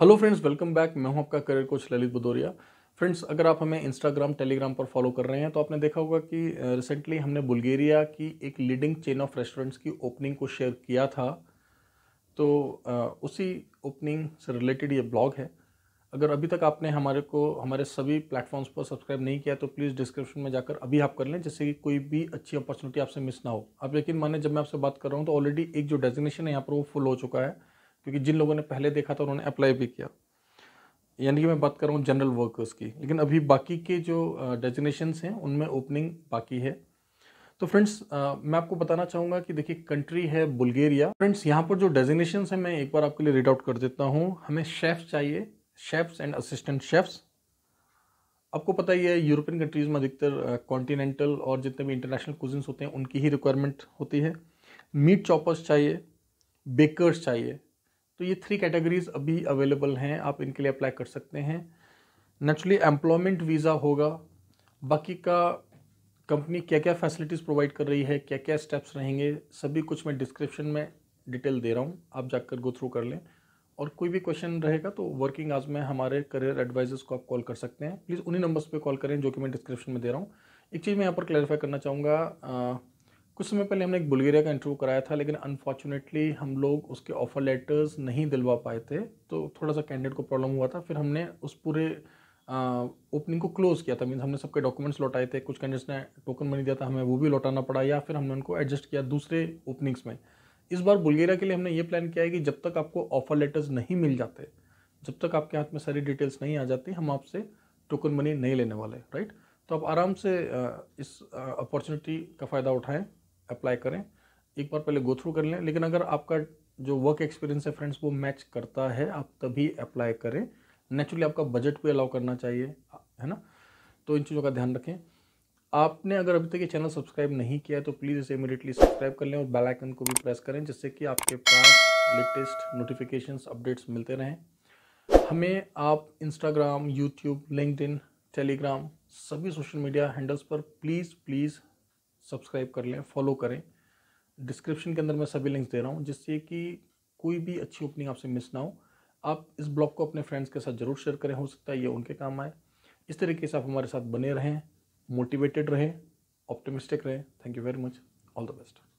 Hello friends welcome back मैं हूँ आपका career coach Lalit Budoria friends अगर आप हमें इंस्टाग्राम टेलीग्राम पर फॉलो कर रहे हैं तो आपने देखा होगा कि रिसेंटली हमने बुल्गारिया की एक लीडिंग चेन ऑफ़ रेस्टोरेंट्स की ओपनिंग को शेयर किया था। तो उसी ओपनिंग से रिलेटेड ये ब्लॉग है। अगर अभी तक आपने हमारे को, हमारे सभी प्लेटफॉर्म्स पर सब्सक्राइब नहीं किया तो प्लीज़ डिस्क्रिप्शन में जाकर अभी आप कर लें, जिससे कि कोई भी अच्छी अपॉर्चुनिटी आपसे मिस ना हो। आप यकीन माने, जब मैं आपसे बात कर रहा हूँ तो ऑलरेडी एक जो डेजिग्नेशन है, यहाँ पर वो फुल हो चुका है। क्योंकि जिन लोगों ने पहले देखा था उन्होंने अप्लाई भी किया। यानी कि मैं बात कर रहा हूँ जनरल वर्कर्स की, लेकिन अभी बाकी के जो डेजिनेशन हैं, उनमें ओपनिंग बाकी है। तो फ्रेंड्स मैं आपको बताना चाहूँगा कि देखिए कंट्री है बुल्गेरिया फ्रेंड्स यहाँ पर जो डेजिनेशन है, मैं एक बार आपके लिए रीड आउट कर देता हूँ। हमें शेफ़ चाहिए शेफ्स एंड असिस्टेंट शेफ्स आपको पता ही है यूरोपियन कंट्रीज़ में अधिकतर कॉन्टिनेंटल और जितने भी इंटरनेशनल कुजिन्स होते हैं, उनकी ही रिक्वायरमेंट होती है। मीट चॉपर्स चाहिए बेकर्स चाहिए। तो ये थ्री कैटेगरीज अभी अवेलेबल हैं, आप इनके लिए अप्लाई कर सकते हैं। नेचुरली एम्प्लॉयमेंट वीज़ा होगा। बाकी का कंपनी क्या क्या फैसिलिटीज़ प्रोवाइड कर रही है क्या क्या स्टेप्स रहेंगे, सभी कुछ मैं डिस्क्रिप्शन में डिटेल दे रहा हूँ। आप जाकर गो थ्रू कर लें। और कोई भी क्वेश्चन रहेगा तो वर्किंग आज में हमारे करियर एडवाइजर्स को आप कॉल कर सकते हैं। प्लीज़ उन्हीं नंबर्स पे कॉल करें जो कि मैं डिस्क्रिप्शन में दे रहा हूँ। एक चीज़ मैं यहाँ पर क्लैरिफाई करना चाहूँगा कुछ समय पहले हमने एक बुल्गेरिया का इंटरव्यू कराया था, लेकिन अनफॉर्चुनेटली हम लोग उसके ऑफ़र लेटर्स नहीं दिलवा पाए थे तो थोड़ा सा कैंडिडेट को प्रॉब्लम हुआ था। फिर हमने उस पूरे ओपनिंग को क्लोज़ किया था। मीन्स हमने सबके डॉक्यूमेंट्स लौटाए थे, कुछ कैंडिडेट्स ने टोकन मनी दिया था, हमें वो भी लौटाना पड़ा, या फिर हमने उनको एडजस्ट किया दूसरे ओपनिंग्स में। इस बार बुल्गेरिया के लिए हमने ये प्लान किया है कि जब तक आपको ऑफ़र लेटर्स नहीं मिल जाते, जब तक आपके हाथ में सारी डिटेल्स नहीं आ जाती, हम आपसे टोकन मनी नहीं लेने वाले राइट तो आप आराम से इस अपॉर्चुनिटी का फ़ायदा उठाएँ। अप्लाई करें। एक बार पहले गो थ्रू कर लें, लेकिन अगर आपका जो वर्क एक्सपीरियंस है फ्रेंड्स वो मैच करता है, आप तभी अप्लाई करें। नेचुरली आपका बजट भी अलाउ करना चाहिए, है ना? तो इन चीज़ों का ध्यान रखें। आपने अगर अभी तक ये चैनल सब्सक्राइब नहीं किया है तो प्लीज़ इसे इमीडिएटली सब्सक्राइब कर लें और बेल आइकन को भी प्रेस करें, जिससे कि आपके पास लेटेस्ट नोटिफिकेशंस अपडेट्स मिलते रहें। हमें आप इंस्टाग्राम यूट्यूब लिंकड टेलीग्राम सभी सोशल मीडिया हैंडल्स पर प्लीज़ प्लीज़ सब्सक्राइब कर लें, फॉलो करें। डिस्क्रिप्शन के अंदर मैं सभी लिंक्स दे रहा हूँ, जिससे कि कोई भी अच्छी ओपनिंग आपसे मिस ना हो। आप इस ब्लॉग को अपने फ्रेंड्स के साथ ज़रूर शेयर करें, हो सकता है ये उनके काम आए। इस तरीके से आप हमारे साथ बने रहें, मोटिवेटेड रहें, ऑप्टिमिस्टिक रहें। Thank you very much. All the best.